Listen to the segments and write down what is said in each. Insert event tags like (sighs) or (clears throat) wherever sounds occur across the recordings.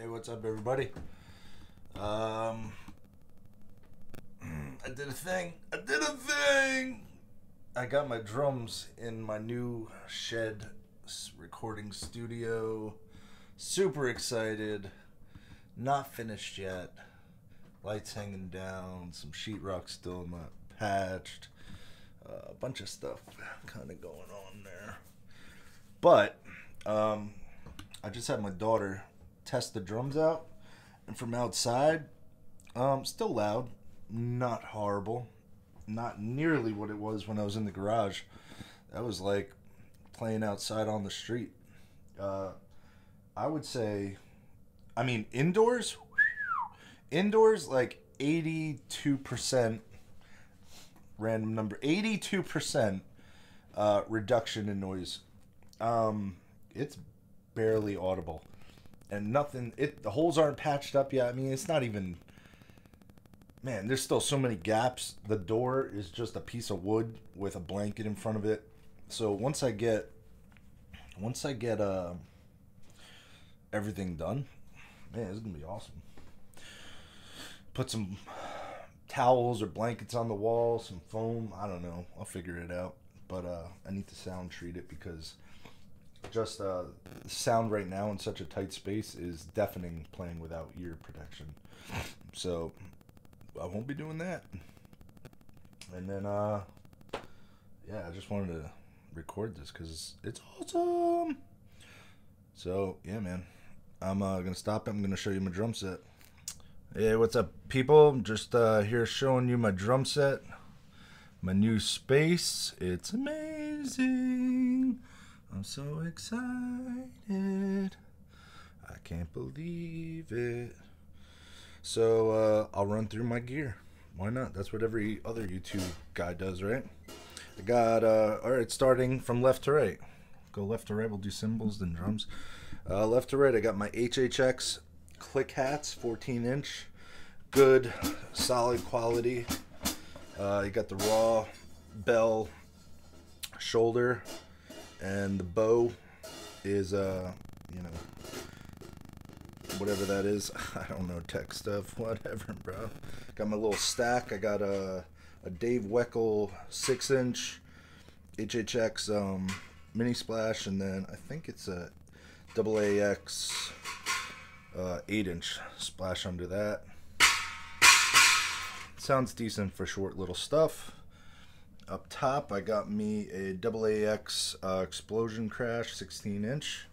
Hey, what's up, everybody? Um, (clears throat) I did a thing. I did a thing. I got my drums in my new shed recording studio. Super excited. Not finished yet. Lights hanging down. Some sheetrock still not patched. Uh, a bunch of stuff kind of going on there. But um, I just had my daughter test the drums out, and from outside, um, still loud, not horrible, not nearly what it was when I was in the garage. That was like playing outside on the street. Uh, I would say, I mean, indoors, indoors like eighty-two percent random number 82% uh, reduction in noise um, it's barely audible and nothing it the holes aren't patched up yet i mean it's not even man there's still so many gaps the door is just a piece of wood with a blanket in front of it so once i get once i get uh everything done man it's gonna be awesome put some towels or blankets on the wall, some foam. I don't know. I'll figure it out. But uh, I need to sound treat it because just uh, sound right now in such a tight space is deafening playing without ear protection. So I won't be doing that. And then, uh, yeah, I just wanted to record this because it's awesome. So yeah, man, I'm uh, gonna stop. I'm gonna show you my drum set. Hey, what's up, people? I'm just uh, here showing you my drum set, my new space. It's amazing. I'm so excited. I can't believe it. So uh, I'll run through my gear. Why not? That's what every other YouTube guy does, right? I got uh, all right. Starting from left to right. Go left to right. We'll do cymbals, then drums. Uh, left to right. I got my HHX click hats 14 inch good solid quality uh, you got the raw bell shoulder and the bow is uh you know whatever that is (laughs) i don't know tech stuff (laughs) whatever bro got my little stack i got a, a Dave Weckl 6 inch hhx um mini splash and then i think it's a double ax uh, 8 inch splash under that. Sounds decent for short little stuff. Up top, I got me a double AX uh, Explosion Crash 16 inch.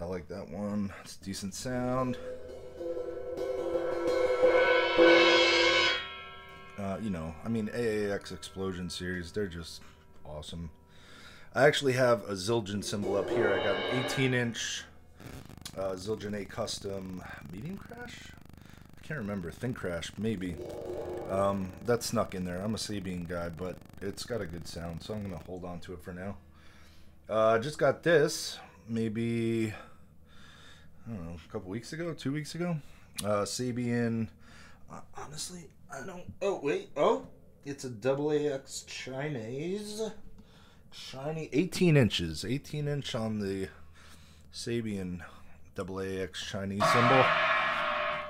I like that one. It's decent sound. Uh, you know, I mean, AAX Explosion series, they're just awesome. I actually have a Zildjian cymbal up here. I got an 18 inch uh, Zildjian A Custom Medium Crash? I can't remember. Thin Crash, maybe. Um, that snuck in there. I'm a Sabian guy, but it's got a good sound, so I'm going to hold on to it for now. Uh, just got this maybe, I don't know, a couple weeks ago, two weeks ago. Uh, Sabian, uh, honestly, I don't, oh, wait, oh, it's a double AX Chinese. Shiny, 18 inches, 18 inch on the Sabian double AX Chinese cymbal.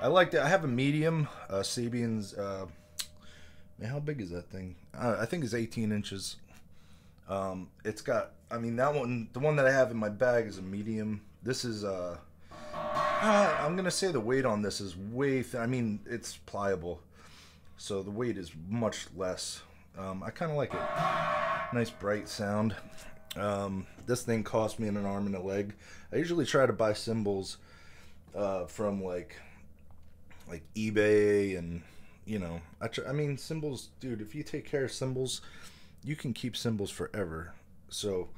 I like that. I have a medium uh, Sabian's. Uh, man, how big is that thing? I think it's 18 inches. Um, it's got. I mean, that one. The one that I have in my bag is a medium. This is. Uh, uh, I'm gonna say the weight on this is way. I mean, it's pliable, so the weight is much less. Um, I kind of like it. Nice bright sound. Um, this thing cost me an arm and a leg. I usually try to buy cymbals uh, from like like eBay and you know I tr- I mean cymbals, dude. If you take care of cymbals, you can keep cymbals forever. So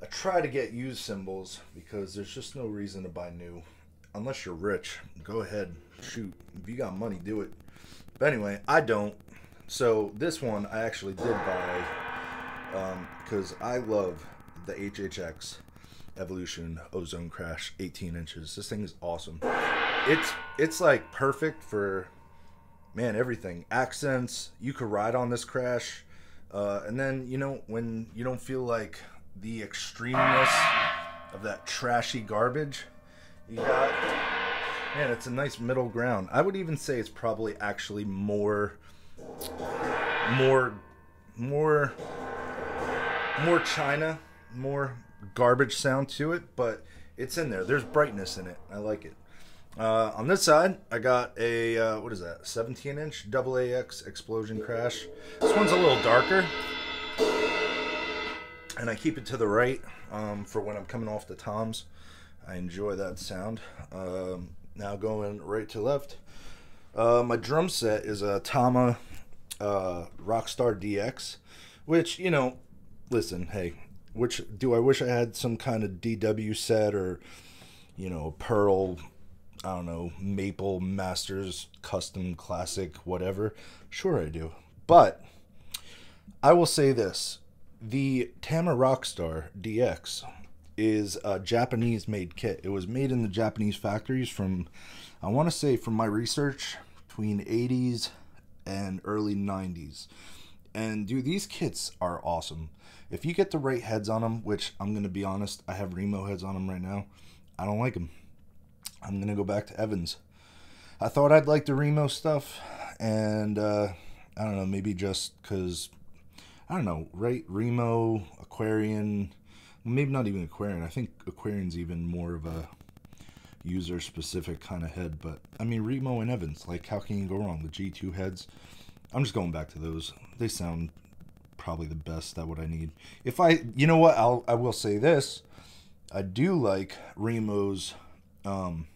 I try to get used cymbals because there's just no reason to buy new unless you're rich. Go ahead, shoot. If you got money, do it. But anyway, I don't. So this one I actually did buy because um, I love the HHX Evolution Ozone Crash 18 inches. This thing is awesome. It's it's like perfect for man everything accents. You could ride on this crash, uh, and then you know when you don't feel like the extremeness of that trashy garbage, you got Man, it's a nice middle ground. I would even say it's probably actually more, more, more, more China, more garbage sound to it, but it's in there. There's brightness in it. I like it. Uh, on this side, I got a uh, what is that? 17 inch double AX explosion crash. This one's a little darker, and I keep it to the right um, for when I'm coming off the toms. I enjoy that sound. Um, now going right to left. Uh, my drum set is a Tama uh, Rockstar DX, which you know, listen, hey, which do I wish I had some kind of DW set or you know Pearl I don't know, Maple Masters Custom Classic, whatever. Sure, I do. But I will say this the Tama Rockstar DX is a Japanese made kit. It was made in the Japanese factories from, I want to say, from my research, between 80s and early 90s. And dude, these kits are awesome. If you get the right heads on them, which I'm going to be honest, I have Remo heads on them right now, I don't like them. I'm gonna go back to Evans. I thought I'd like the Remo stuff, and uh, I don't know, maybe just because I don't know, right? Remo, Aquarian, maybe not even Aquarian. I think Aquarian's even more of a user specific kind of head, but I mean Remo and Evans, like how can you go wrong? The G2 heads. I'm just going back to those. They sound probably the best. That what I need. If I, you know what, I'll I will say this. I do like Remo's um,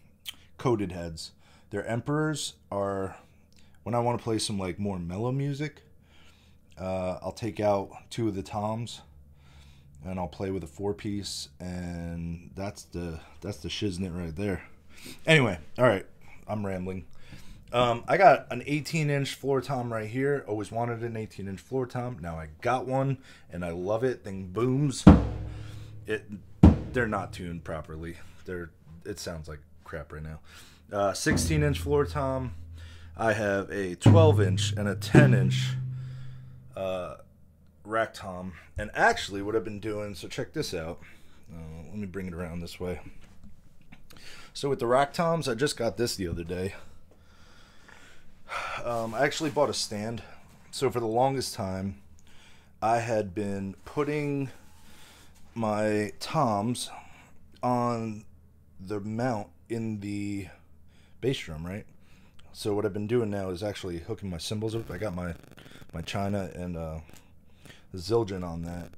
coated heads. Their emperors are when I want to play some like more mellow music. Uh, I'll take out two of the toms and I'll play with a four piece and that's the that's the shiznit right there. Anyway, all right, I'm rambling. Um, I got an 18 inch floor tom right here. Always wanted an 18 inch floor tom. Now I got one and I love it. Thing booms. It they're not tuned properly. They're it sounds like crap right now. Uh, 16 inch floor tom. I have a 12 inch and a 10 inch uh, rack tom. And actually, what I've been doing, so check this out. Uh, let me bring it around this way. So with the rack toms, I just got this the other day. Um, I actually bought a stand. So for the longest time, I had been putting my toms on the mount in the bass drum, right? So what I've been doing now is actually hooking my cymbals up. I got my my China and uh, Zildjian on that.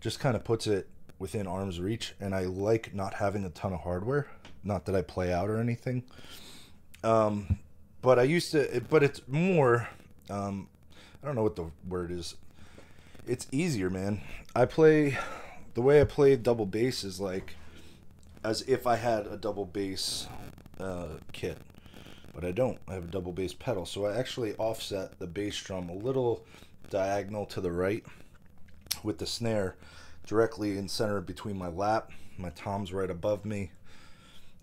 Just kind of puts it within arm's reach, and I like not having a ton of hardware. Not that I play out or anything. Um, but I used to, but it's more. Um, I don't know what the word is. It's easier, man. I play the way I play double bass is like as if I had a double bass uh, kit, but I don't. I have a double bass pedal, so I actually offset the bass drum a little diagonal to the right with the snare directly in center between my lap. My tom's right above me.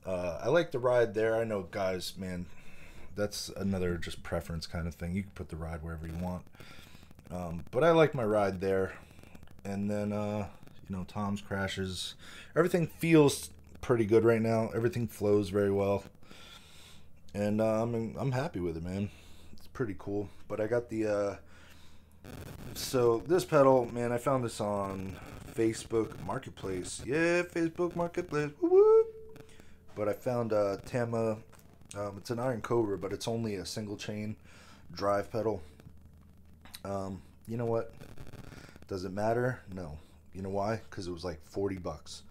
Uh, I like the ride there. I know, guys, man, that's another just preference kind of thing. You can put the ride wherever you want. Um, but I like my ride there. And then, uh, you know, Tom's crashes. Everything feels pretty good right now. Everything flows very well, and uh, I'm I'm happy with it, man. It's pretty cool. But I got the uh, so this pedal, man. I found this on Facebook Marketplace. Yeah, Facebook Marketplace. Woo-woo. But I found uh, Tama. Um, it's an Iron Cobra, but it's only a single chain drive pedal. Um, you know what? Does it matter? No. You know why? Because it was like 40 bucks.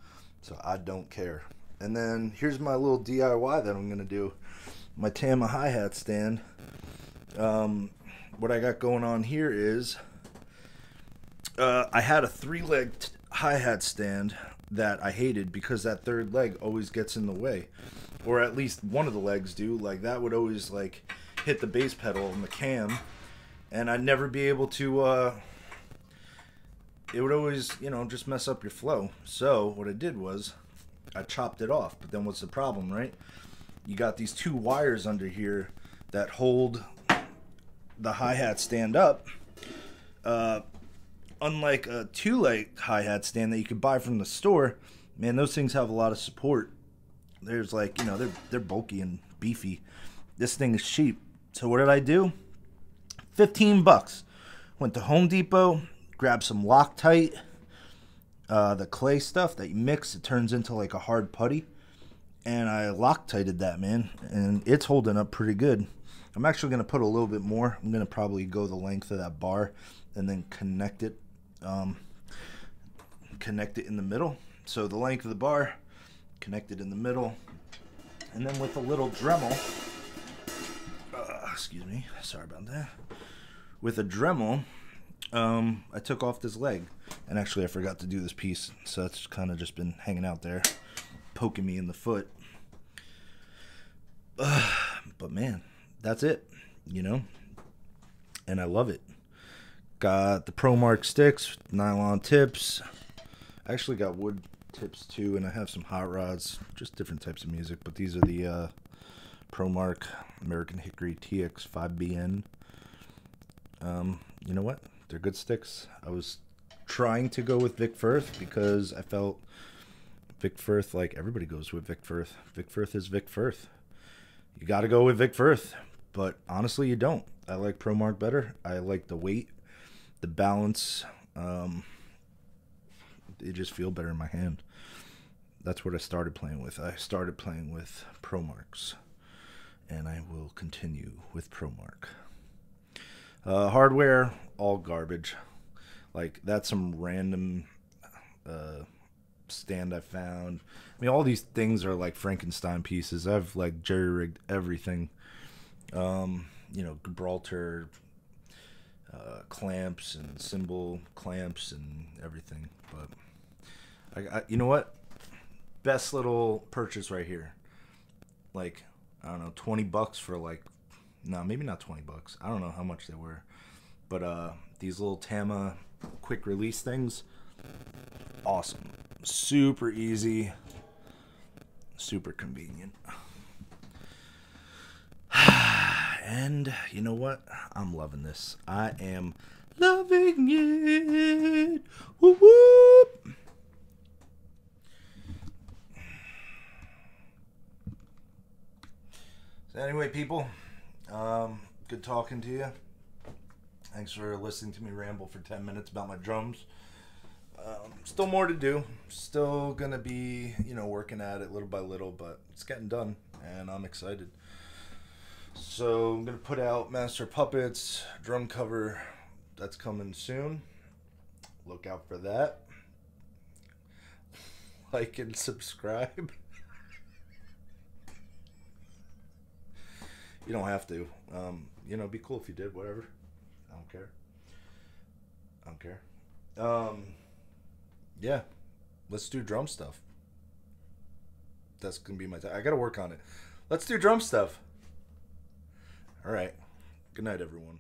So I don't care. And then here's my little DIY that I'm going to do. My Tama hi-hat stand. Um, what I got going on here is uh, I had a three-legged hi-hat stand that I hated because that third leg always gets in the way. Or at least one of the legs do. Like that would always like hit the bass pedal and the cam and I'd never be able to uh, it would always, you know, just mess up your flow. So what I did was I chopped it off. But then what's the problem, right? You got these two wires under here that hold the hi-hat stand up. Uh, unlike a two-leg hi-hat stand that you could buy from the store, man, those things have a lot of support. There's like, you know, they're they're bulky and beefy. This thing is cheap. So what did I do? 15 bucks. Went to Home Depot, grabbed some Loctite, uh, the clay stuff that you mix. It turns into like a hard putty. And I Loctited that, man. And it's holding up pretty good. I'm actually going to put a little bit more. I'm going to probably go the length of that bar and then connect it. Um, connect it in the middle. So the length of the bar, connect it in the middle. And then with a little Dremel, uh, excuse me, sorry about that. With a Dremel, um, I took off this leg. And actually I forgot to do this piece. So it's kind of just been hanging out there, poking me in the foot. Uh, (sighs) but man, that's it, you know? And I love it. Got the ProMark sticks, nylon tips. I actually got wood tips too, and I have some hot rods, just different types of music. But these are the uh, ProMark American Hickory TX 5BN. Um, you know what? They're good sticks. I was trying to go with Vic Firth because I felt Vic Firth, like everybody goes with Vic Firth. Vic Firth is Vic Firth. You got to go with Vic Firth, but honestly, you don't. I like ProMark better. I like the weight, the balance. Um, they just feel better in my hand. That's what I started playing with. I started playing with ProMarks, and I will continue with ProMark. Uh, hardware, all garbage. Like that's some random uh, stand I found. I mean, all these things are like Frankenstein pieces. I've like jerry rigged everything. Um, you know, Gibraltar uh, clamps and cymbal clamps and everything. But I, I, you know what? Best little purchase right here. Like I don't know, twenty bucks for like, no, maybe not twenty bucks. I don't know how much they were, but uh, these little Tama quick release things, awesome, super easy, super convenient. (sighs) And you know what? I'm loving this. I am loving it. Whoop, whoop. So anyway, people, um, good talking to you. Thanks for listening to me ramble for 10 minutes about my drums. Um, still more to do. Still gonna be, you know, working at it little by little, but it's getting done, and I'm excited. So I'm gonna put out Master Puppets drum cover. That's coming soon. Look out for that. (laughs) Like and subscribe. You don't have to. Um, you know, be cool if you did. Whatever. I don't care. I don't care. Um, yeah, let's do drum stuff. That's gonna be my. I gotta work on it. Let's do drum stuff. All right. Good night, everyone.